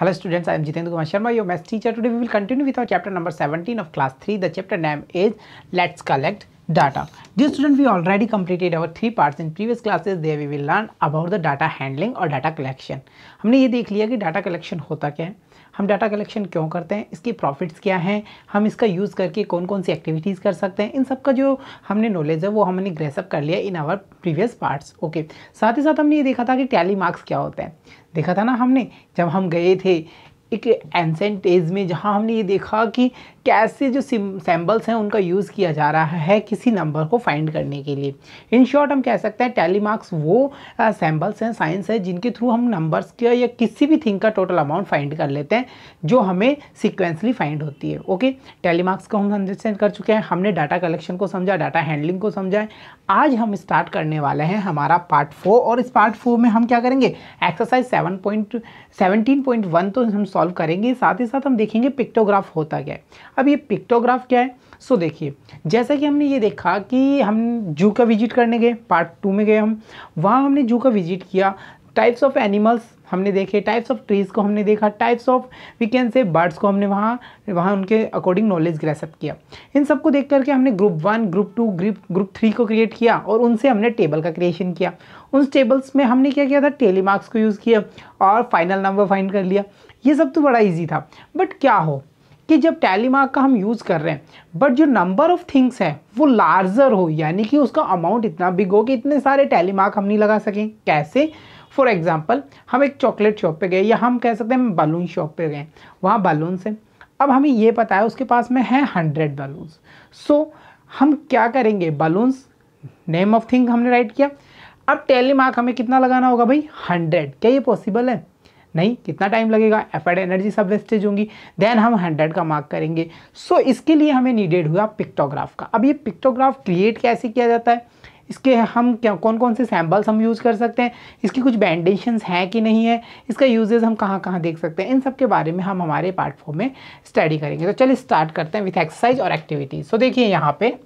Hello students I am Jitendra Kumar Sharma your maths teacher today we will continue with our chapter number 17 of class three the chapter name is let's collect data this student we already completed our three parts in previous classes they we will learn about the data handling और data collection हमने ये देख लिया कि data collection होता क्या है? हम डाटा कलेक्शन क्यों करते हैं? इसकी प्रॉफिट्स क्या हैं? हम इसका यूज़ करके कौन कौन सी एक्टिविटीज़ कर सकते हैं? इन सब का जो हमने नॉलेज है, वो हमने ग्रेसअप कर लिया in our previous parts okay साथ ही साथ हमने ये देखा था कि टैली मार्क्स क्या होते हैं। देखा था ना हमने? जब हम गए थे, एक एंसेंट एज में जहाँ हमने ये देखा कि कैसे जो सैम्बल्स हैं उनका यूज़ किया जा रहा है किसी नंबर को फाइंड करने के लिए। इन शॉर्ट हम कह सकते हैं टैली मार्क्स वो सैम्बल्स हैं साइंस है, जिनके थ्रू हम नंबर्स का या किसी भी थिंग का टोटल अमाउंट फाइंड कर लेते हैं, जो हमें सिक्वेंसली फाइंड होती है। ओके टैली मार्क्स को हम अंडरस्टैंड कर चुके हैं, हमने डाटा कलेक्शन को समझा डाटा हैंडलिंग को समझा है। आज हम स्टार्ट करने वाले हैं हमारा पार्ट फोर और इस पार्ट फोर में हम क्या करेंगे? Exercise seven point seventeen point one तो हम सॉल्व करेंगे, साथ ही साथ हम देखेंगे पिक्टोग्राफ होता क्या है। अब ये पिक्टोग्राफ क्या है? सो so, देखिए जैसा कि हमने ये देखा कि हम जू का विज़िट करने गए पार्ट टू में गए हम वहाँ हमने जू का विज़िट किया। टाइप्स ऑफ़ एनिमल्स हमने देखे टाइप्स ऑफ़ ट्रीज़ को हमने देखा types of we can say birds को हमने वहाँ वहाँ उनके अकॉर्डिंग नॉलेज ग्रेसअप किया। इन सबको देख करके हमने group one group two group group three को क्रिएट किया और उनसे हमने टेबल का क्रिएशन किया। उन टेबल्स में हमने क्या किया था? टेली मार्क्स को यूज़ किया और फाइनल नंबर फाइंड कर लिया। ये सब तो बड़ा ईजी था। बट क्या हो? कि जब टैली मार्क का हम यूज़ कर रहे हैं बट जो नंबर ऑफ़ थिंग्स है, वो लार्जर हो, यानी कि उसका अमाउंट इतना बिग हो कि इतने सारे टैली मार्क हम नहीं लगा सकें। कैसे? फॉर एग्ज़ाम्पल हम एक चॉकलेट शॉप पे गए, या हम कह सकते हैं बलून शॉप पे गए। वहाँ बलून से अब हमें ये पता है, उसके पास में है हंड्रेड बलून्स सो हम क्या करेंगे? बलून्स नेम ऑफ़ थिंग हमने राइट किया। अब टेली मार्क हमें कितना लगाना होगा भाई? हंड्रेड क्या ये पॉसिबल है? नहीं कितना टाइम लगेगा? एफर्ड एनर्जी सब वेस्टेज होंगी। देन हम हंड्रेड का मार्क करेंगे। सो so, इसके लिए हमें नीडेड हुआ पिक्टोग्राफ का। अब ये पिक्टोग्राफ क्रिएट कैसे किया जाता है? इसके हम क्या कौन कौन से सैम्पल्स हम यूज़ कर सकते हैं? इसकी कुछ बैंडेशंस हैं कि नहीं है? इसका यूजेस हम कहाँ कहाँ देख सकते हैं? इन सब के बारे में हम हमारे पार्ट फोर में स्टडी करेंगे। तो चलिए स्टार्ट करते हैं विथ एक्सरसाइज और एक्टिविटीज़ तो देखिए यहाँ पे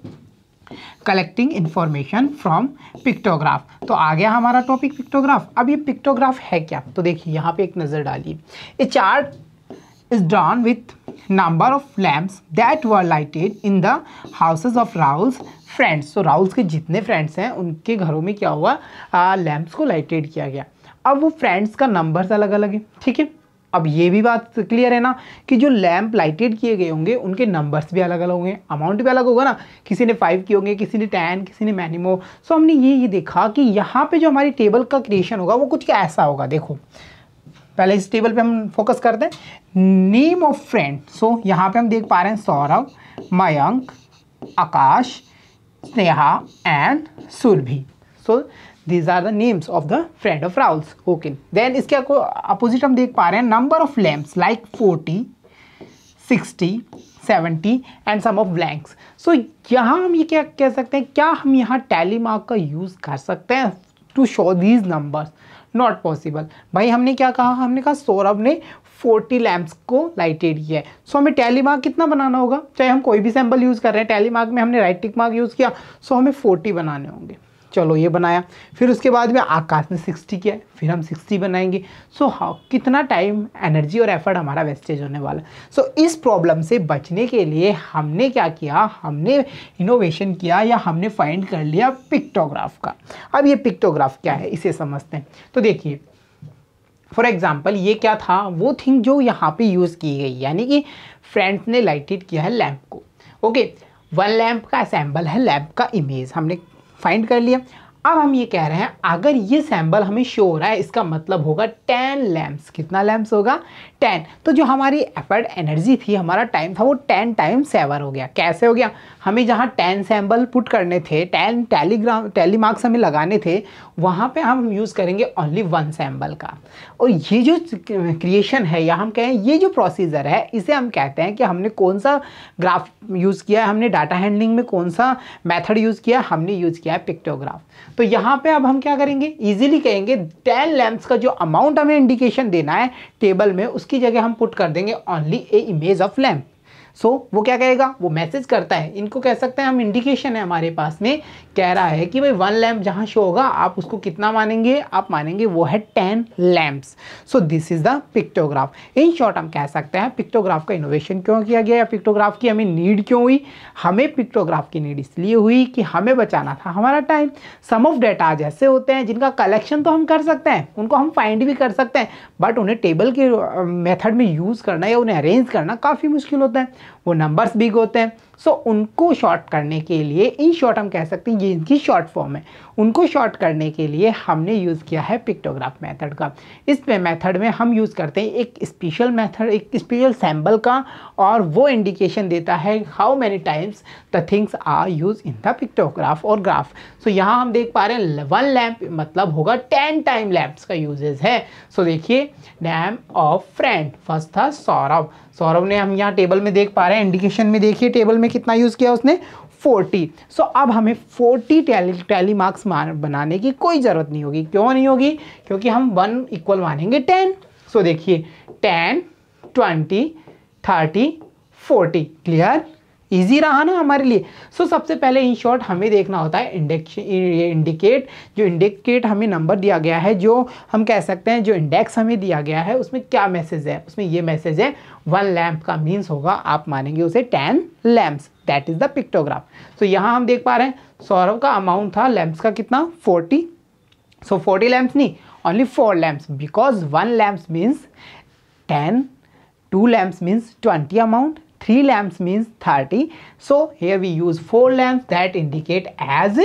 कलेक्टिंग इन्फॉर्मेशन फ्रॉम पिक्टोग्राफ तो आ गया हमारा टॉपिक पिक्टोग्राफ अब ये पिक्टोग्राफ है क्या? तो देखिए, यहाँ पे एक नज़र डालिए। A chart is drawn with number of lamps that were lighted in the houses of Rahul's friends तो राहुल्स के जितने फ्रेंड्स हैं, उनके घरों में क्या हुआ? लैम्प्स को लाइटेड किया गया। अब वो फ्रेंड्स का नंबर्स अलग अलग है, ठीक है? अब ये भी बात क्लियर है ना कि जो लैम्प लाइटेड किए गए होंगे, उनके नंबर्स भी अलग अलग होंगे अमाउंट भी अलग होगा ना। किसी ने फाइव किए होंगे, किसी ने टेन किसी ने मैनिमो सो हमने ये ये देखा कि यहाँ पे जो हमारी टेबल का क्रिएशन होगा, वो कुछ ऐसा होगा, देखो। पहले इस टेबल पे हम फोकस करते हैं। नेम ऑफ़ फ्रेंड सो यहाँ पे हम देख पा रहे हैं Saurabh, Mayank, Akash, Sneha and Surbhi. So these are the names of the friend of Rahul's okay then इसके अपोजिट हम देख पा रहे हैं number of lamps like 40 60 70 and some of blanks so यहाँ हम ये क्या कह सकते हैं? क्या हम यहाँ टैली मार्क का यूज़ कर सकते हैं to show these numbers not possible भाई, हमने क्या कहा? हमने कहा सौरभ ने 40 लैम्प्स को लाइटेड किया है। सो हमें टैली मार्क कितना बनाना होगा? चाहे हम कोई भी सैंपल यूज़ कर रहे हैं टैली मार्क में हमने राइट टिक मार्क यूज़ किया सो हमें 40 बनाने होंगे। चलो ये बनाया। फिर उसके बाद में आकाश ने सिक्सटी किया फिर हम सिक्सटी बनाएँगे। सो so, हाँ कितना टाइम एनर्जी और एफर्ट हमारा वेस्टेज होने वाला सो so, इस प्रॉब्लम से बचने के लिए हमने क्या किया? हमने इनोवेशन किया या हमने फाइंड कर लिया पिक्टोग्राफ का। अब ये पिक्टोग्राफ क्या है? इसे समझते हैं। तो देखिए फॉर एग्ज़ाम्पल ये क्या था? वो थिंग जो यहाँ पे यूज़ की गई यानी कि फ्रेंड्स ने लाइटेड किया है लैम्प को। ओके वन लैम्प का असेंबल है लैम्प का इमेज हमने फाइंड कर लिया। अब हम ये कह रहे हैं, अगर ये सैम्बल हमें शो हो रहा है, इसका मतलब होगा टेन लैम्प्स कितना लैम्प्स होगा? टेन तो जो हमारी एफर्ट एनर्जी थी, हमारा टाइम था, वो टेन टाइम सेवर हो गया। कैसे हो गया? हमें जहाँ टेन सैम्बल पुट करने थे टेन टेलीग्राम टेलीमार्क्स हमें लगाने थे, वहाँ पे हम यूज़ करेंगे ओनली वन सैम्बल का। और ये जो क्रिएशन है, या हम कहें, ये जो प्रोसीजर है, इसे हम कहते हैं कि हमने कौन सा ग्राफ यूज़ किया है, हमने डाटा हैंडलिंग में कौन सा मैथड यूज़ किया हमने यूज़ किया है पिक्टोग्राफ तो यहाँ पे अब हम क्या करेंगे? इजीली कहेंगे टेन लैम्प्स का जो अमाउंट हमें इंडिकेशन देना है टेबल में, उसकी जगह हम पुट कर देंगे only a image of lamp so so, वो क्या कहेगा? वो मैसेज करता है। इनको कह सकते हैं हम इंडिकेशन है हमारे पास में। कह रहा है कि भाई वन लैम्प जहाँ शो होगा आप उसको कितना मानेंगे? आप मानेंगे वो है ten lamps so this is the pictograph in short हम कह सकते हैं पिक्टोग्राफ का इनोवेशन क्यों किया गया? या पिक्टोग्राफ की हमें नीड क्यों हुई? हमें पिक्टोग्राफ की नीड इसलिए हुई कि हमें बचाना था हमारा टाइम सम ऑफ़ डेटाज ऐसे होते हैं जिनका कलेक्शन तो हम कर सकते हैं उनको हम फाइंड भी कर सकते हैं बट उन्हें टेबल के मेथड में यूज़ करना या उन्हें अरेंज करना काफ़ी मुश्किल होता है। वो नंबर्स बिग होते हैं। सो उनको शॉर्ट करने के लिए इन शॉर्ट हम कह सकते हैं ये इनकी शॉर्ट फॉर्म है। उनको शॉर्ट करने के लिए हमने यूज़ किया है पिक्टोग्राफ मेथड का। इस मेथड में हम यूज़ करते हैं एक स्पेशल मेथड एक स्पेशल सैम्बल का और वो इंडिकेशन देता है how many times the things are used in the pictograph और ग्राफ सो so, यहाँ हम देख पा रहे हैं वन लैम्प मतलब होगा टेन टाइम लैम्प्स का यूजेज है। सो so, देखिए डैम ऑफ़ फ्रेंड फ़र्स्ट था सौरभ। सौरभ ने हम यहाँ टेबल में देख पा रहे हैं इंडिकेशन में देखिए टेबल में कितना यूज़ किया उसने? 40 सो so, अब हमें 40 टैली टैली मार्क्स बनाने की कोई ज़रूरत नहीं होगी। क्यों नहीं होगी? क्योंकि हम वन इक्वल मानेंगे टेन सो so, देखिए 10 20 30 40 क्लियर इजी रहा ना हमारे लिए। सो so, सबसे पहले इन शॉर्ट हमें देखना होता है इंडेक्स इंडिकेट जो इंडिकेट हमें नंबर दिया गया है जो हम कह सकते हैं जो इंडेक्स हमें दिया गया है उसमें क्या मैसेज है? उसमें ये मैसेज है वन लैम्प का मीन्स होगा आप मानेंगे उसे ten lamps that is the pictograph so यहाँ हम देख पा रहे हैं सौरभ का अमाउंट था लैम्प्स का कितना? फोर्टी सो फोर्टी लैम्प्स नहीं only four lamps because one lamps means ten two lamps means twenty amount 3 lamps means 30 so here we use 4 lamps that indicate as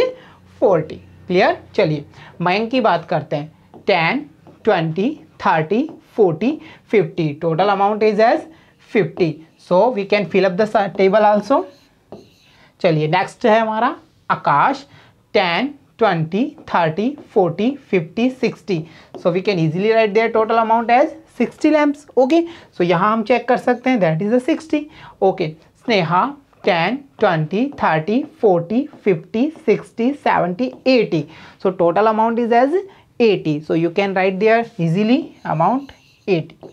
40 clear चलिए मयंक की बात करते हैं 10 20 30 40 50 total amount is as 50 so we can fill up the table also चलिए next है हमारा Akash 10 20 30 40 50 60 so we can easily write their total amount as 60 lamps okay so यहाँ हम चेक कर सकते हैं that is a 60 okay Sneha ten twenty thirty forty fifty sixty seventy eighty so total amount is as eighty so you can write there easily amount eighty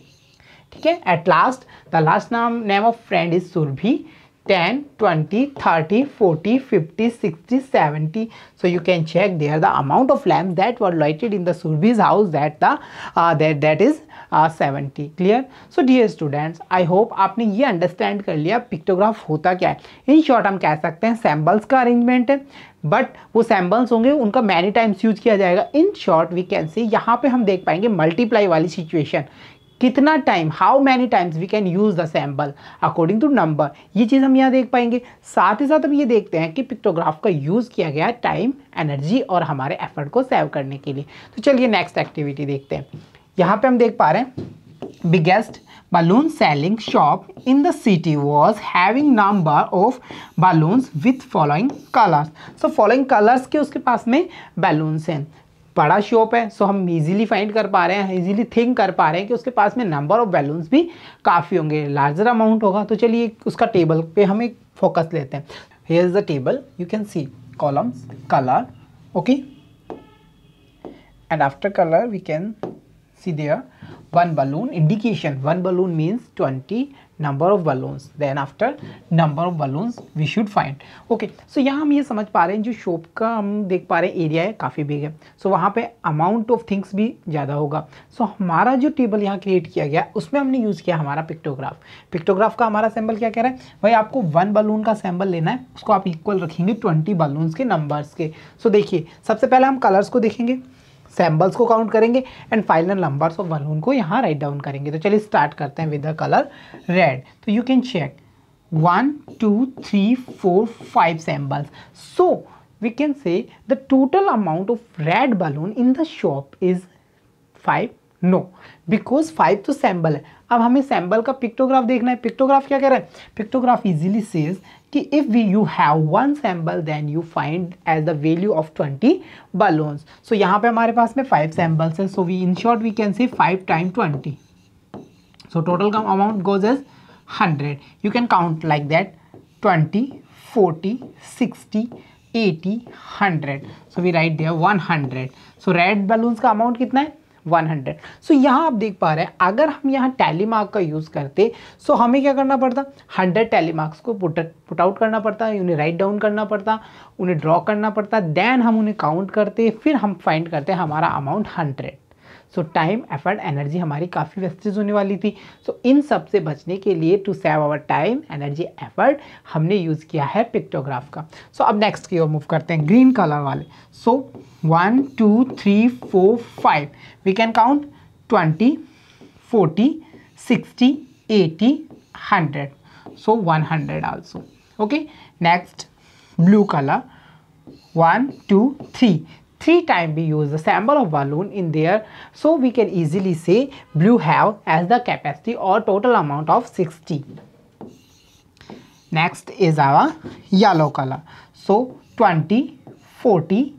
ठीक है? At last the last नाम name of friend is Surbhi 10 20 30 40 50 60 70 so you can check there the amount of lamps that were lighted in the Surbhi's house that the uh, that that is seventy clear so dear students I hope आपने ये understand कर लिया pictograph होता क्या है। In short हम कह सकते हैं सैम्बल्स का अरेंजमेंट है बट वो सैम्बल्स होंगे उनका मैनी टाइम्स यूज़ किया जाएगा। In short we can say यहाँ पे हम देख पाएँगे मल्टीप्लाई वाली सिचुएशन कितना time how many times we can use the sample according to number ये चीज़ हम यहाँ देख पाएँगे। साथ ही साथ हम ये देखते हैं कि पिक्टोग्राफ का यूज़ किया गया टाइम एनर्जी और हमारे एफर्ट को सेव करने के लिए। तो चलिए नेक्स्ट एक्टिविटी देखते हैं। यहाँ पे हम देख पा रहे हैं biggest balloon selling shop in the city was having number of balloons with following colors. So following colors के उसके पास में balloons हैं। बड़ा शॉप है सो हम इजीली फाइंड कर पा रहे हैं इजीली थिंक कर पा रहे हैं कि उसके पास में नंबर ऑफ़ बैलून्स भी काफ़ी होंगे लार्जर अमाउंट होगा। तो चलिए उसका टेबल पे हम एक फोकस लेते हैं। Here is the table you can see columns colour okay and after colour we can see there one balloon indication one balloon means 20 number of balloons. Then after number of balloons we should find. Okay so यहाँ हम ये समझ पा रहे हैं जो shop का हम देख पा रहे हैं एरिया है काफ़ी बिग है। सो so, वहाँ पे अमाउंट ऑफ़ थिंग्स भी ज़्यादा होगा। सो so, हमारा जो टेबल यहाँ क्रिएट किया गया उसमें हमने यूज़ किया हमारा पिक्टोग्राफ पिक्टोग्राफ का हमारा सैम्बल क्या कह रहा है? भाई आपको वन बलून का सैम्बल लेना है उसको आप इक्वल रखेंगे ट्वेंटी बलून्स के नंबर्स के। सो so, देखिए सबसे पहले हम कलर्स को देखेंगे। सैम्बल्स को काउंट करेंगे and final numbers of balloon को यहाँ राइट डाउन करेंगे। तो चलिए स्टार्ट करते हैं विद द कलर रेड तो you can check one two three four five symbols so we can say the total amount of red balloon in the shop is five no because five तो sample है। अब हमें sample का pictograph देखना है। Pictograph क्या कह रहा है? पिक्टोग्राफ इजीली सेज कि if we you have one sample then you find as the value of twenty balloons so यहाँ पे हमारे पास में फाइव सैंपल्स है. So we in short we can see five time twenty so total come amount goes as hundred you can count like that twenty forty sixty eighty hundred so we write there one hundred so red balloons का amount कितना है? 100 सो so, यहाँ आप देख पा रहे हैं अगर हम यहाँ टैली मार्क का यूज़ करते सो so हमें क्या करना पड़ता? 100 टैली मार्क्स को पुट पुट आउट करना पड़ता उन्हें राइट डाउन करना पड़ता उन्हें ड्रॉ करना पड़ता देन हम उन्हें काउंट करते फिर हम फाइंड करते हमारा amount hundred so time effort energy हमारी काफ़ी वेस्टेज होने वाली थी। सो so, इन सबसे बचने के लिए to save our time energy effort हमने यूज़ किया है पिक्टोग्राफ का। सो so, अब नेक्स्ट की ओर मूव करते हैं ग्रीन कलर वाले। So one two three four five we can count twenty forty sixty eighty hundred so one hundred also okay next blue colour one two three three time we use the sample of balloon in there. So we can easily say blue have as the capacity or total amount of 60 next is our yellow color. So 20 40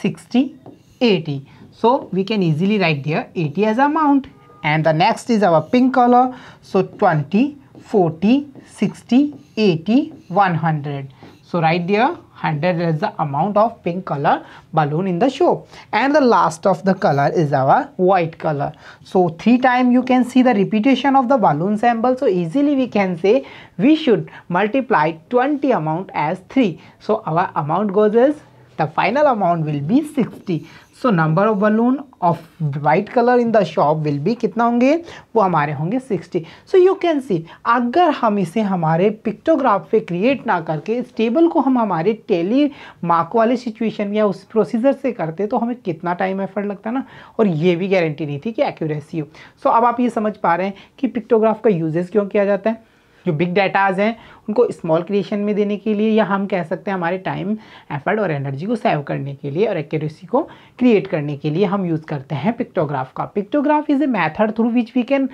60 80 so we can easily write there 80 as amount. And the next is our pink color. So 20 40 60 80 100 so right there 100 is the amount of pink color balloon in the show. And the last of the color is our white color. So three time you can see the repetition of the balloon symbol so easily we can say we should multiply 20 amount as 3 so our amount goes as the final amount will be 60 so number of balloon of white colour in the shop will be कितना होंगे? वो हमारे होंगे sixty so you can see अगर हम इसे हमारे pictograph पे क्रिएट ना करके इस टेबल को हम हमारे टेली मार्क वाले सिचुएशन या उस प्रोसीजर से करते तो हमें कितना टाइम एफर्ट लगता ना? और ये भी गारंटी नहीं थी कि एक्यूरेसी हो. सो so, अब आप ये समझ पा रहे हैं कि पिक्टोग्राफ का यूजेस क्यों किया जाता है? जो बिग डाटाज हैं उनको स्मॉल क्रिएशन में देने के लिए या हम कह सकते हैं हमारे टाइम एफर्ट और एनर्जी को सेव करने के लिए और एक्यूरेसी को क्रिएट करने के लिए हम यूज़ करते हैं पिक्टोग्राफ का। Pictograph is a method through which we can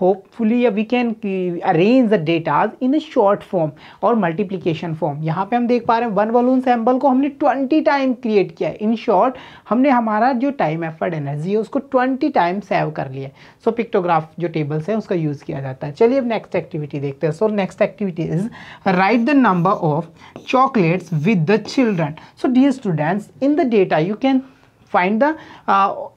hopefully we can arrange the datas in a short form और मल्टीप्लीकेशन फॉर्म यहाँ पे हम देख पा रहे हैं वन बलून सैंपल को हमने ट्वेंटी टाइम क्रिएट किया है। इन शॉर्ट हमने हमारा जो टाइम एफर्ट एनर्जी है उसको ट्वेंटी टाइम सेव कर लिया सो so, पिक्टोग्राफ जो टेबल्स है उसका यूज़ किया जाता है। चलिए अब नेक्स्ट एक्टिविटी देखते हैं। So next activity is write the number of chocolates with the children so dear students in the data you can find the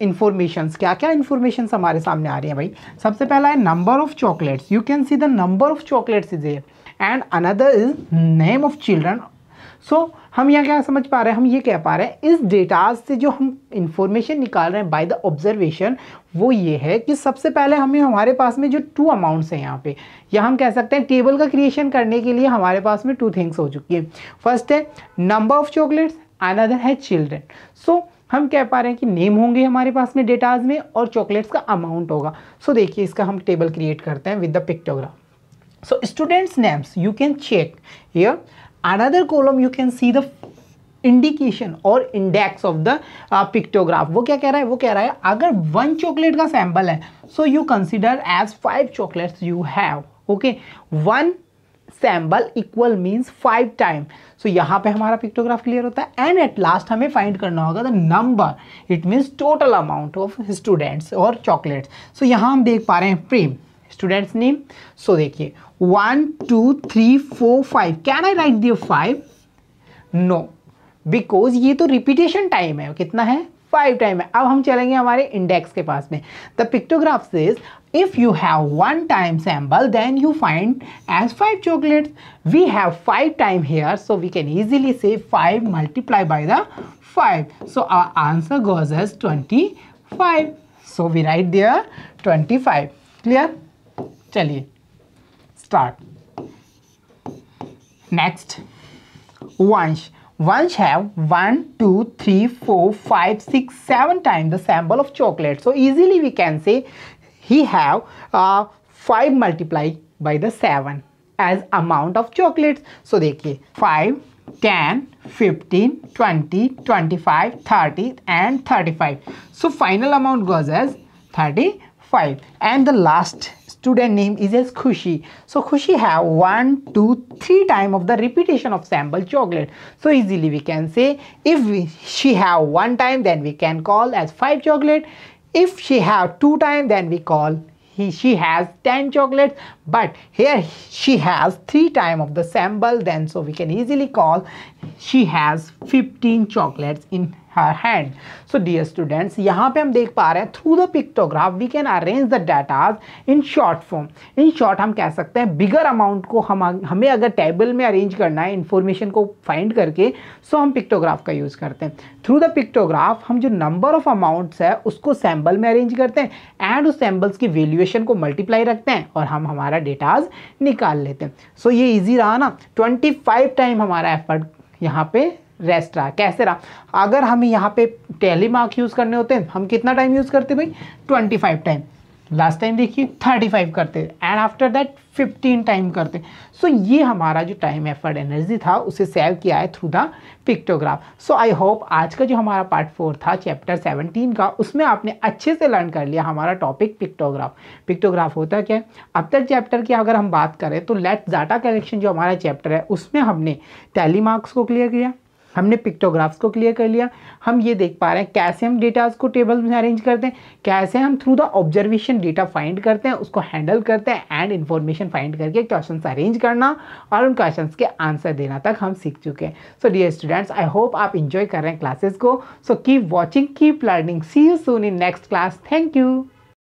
information क्या क्या इंफॉर्मेशन हमारे सामने आ रही हैं भाई सबसे पहला है number of chocolates you can see the number of chocolates is here and another is name of children so so, हम यहाँ क्या समझ पा रहे हैं? हम ये कह पा रहे हैं इस डेटा से जो हम इंफॉर्मेशन निकाल रहे हैं बाय द ऑब्जर्वेशन वो ये है कि सबसे पहले हमें हमारे पास में जो टू अमाउंट्स हैं यहाँ पे या हम कह सकते हैं टेबल का क्रिएशन करने के लिए हमारे पास में टू थिंग्स हो चुकी है। फ़र्स्ट है नंबर ऑफ़ चॉकलेट्स अनदर है चिल्ड्रेन सो हम कह पा रहे हैं कि नेम होंगे हमारे पास में डेटाज में और चॉकलेट्स का अमाउंट होगा। सो so, देखिए इसका हम टेबल क्रिएट करते हैं with the pictograph so students names you can check here another column you can see the indication और इंडेक्स ऑफ़ द पिक्टोग्राफ वो क्या कह रहा है? वो कह रहा है, अगर वन चॉकलेट का सैंपल है so you consider as five chocolates you have okay one sample equal means five time so यहाँ पे हमारा पिक्टोग्राफ क्लियर होता है. एंड एट लास्ट हमें फाइंड करना होगा the number it means total amount of students और चॉकलेट्स सो यहाँ हम देख पा रहे हैं प्रेम. स्टूडेंट्स नेम सो देखिए one two three four five can I write there five no because ये तो रिपीटेशन टाइम है कितना है फाइव टाइम है अब हम चलेंगे हमारे इंडेक्स के पास में the pictograph says if you have one time sample then you find as 5 chocolates we have 5 time here so we can easily say 5 multiplied by the 5 so our answer goes as 25 so we write there 25 clear chaliye start next vansh Vansh have 1, 2, 3, 4, 5, 6, 7 times the sample of chocolate. So easily we can say he have uh, 5 multiplied by the 7 as amount of chocolates. So देखिए 5, 10, 15, 20, 25, 30 and 35. So final amount goes as 35 and the last student name is as Khushi. So Khushi have one, two, three time of the repetition of sample chocolate. So easily we can say if we, she have one time then we can call as five chocolate. If she have two time then we call he, she has 10 chocolates but here she has 3 time of the sample then so we can easily call she has 15 chocolates in hand so dear students यहाँ पे हम देख पा रहे हैं through the pictograph we can arrange the datas in short form in short हम कह सकते हैं बिगर अमाउंट को हम हमें अगर टेबल में अरेंज करना है इन्फॉर्मेशन को फाइंड करके सो हम पिक्टोग्राफ का यूज़ करते हैं. थ्रू द पिक्टोग्राफ हम जो नंबर ऑफ़ अमाउंट्स है उसको सैम्बल में अरेंज करते हैं एंड उस सैम्बल्स की वैल्यूएशन को मल्टीप्लाई रखते हैं और हम हमारा डेटाज निकाल लेते हैं. सो so, ये ईजी रहा ना? ट्वेंटी फाइव टाइम हमारा एफर्ट यहाँ पे रेस्ट रहा। कैसे रहा? अगर हमें यहाँ पे टेली मार्क यूज़ करने होते हैं हम कितना टाइम यूज़ करते भाई? Twenty five time last time देखिए थर्टी फाइव करते and after that fifteen time करते सो so, ये हमारा जो टाइम एफर्ट एनर्जी था उसे सेव किया है through the pictograph so I hope आज का जो हमारा पार्ट फोर था चैप्टर सेवनटीन का उसमें आपने अच्छे से लर्न कर लिया हमारा टॉपिक पिक्टोग्राफ पिक्टोग्राफ होता क्या है? अब तक चैप्टर की अगर हम बात करें तो लेट डाटा कलेक्शन जो हमारा चैप्टर है उसमें हमने टैली मार्क्स को क्लियर किया। हमने पिक्टोग्राफ्स को क्लियर कर लिया। हम ये देख पा रहे हैं कैसे हम डेटाज को टेबल में अरेंज करते हैं, कैसे हम through the observation data find करते हैं, उसको हैंडल करते हैं एंड इन्फॉर्मेशन फाइंड करके क्वेश्चन अरेंज करना और उन क्वेश्चन के आंसर देना तक हम सीख चुके हैं। So dear students I hope आप इंजॉय कर रहे हैं क्लासेस को। So keep watching keep learning see you soon in next class thank you